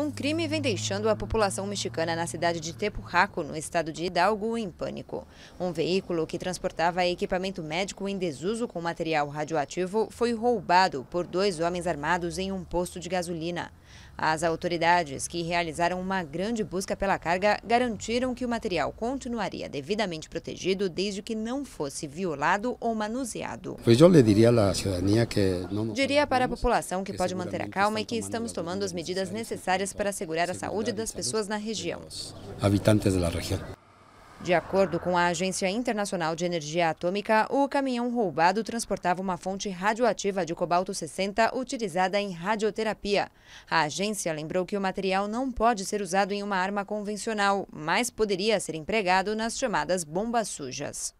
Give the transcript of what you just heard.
Um crime vem deixando a população mexicana na cidade de Tepurraco, no estado de Hidalgo, em pânico. Um veículo que transportava equipamento médico em desuso com material radioativo foi roubado por dois homens armados em um posto de gasolina. As autoridades, que realizaram uma grande busca pela carga, garantiram que o material continuaria devidamente protegido desde que não fosse violado ou manuseado. Diria para a população que pode manter a calma e que estamos tomando as medidas necessárias para assegurar a saúde das pessoas na região. Habitantes da região. De acordo com a Agência Internacional de Energia Atômica, o caminhão roubado transportava uma fonte radioativa de cobalto 60 utilizada em radioterapia. A agência lembrou que o material não pode ser usado em uma arma convencional, mas poderia ser empregado nas chamadas bombas sujas.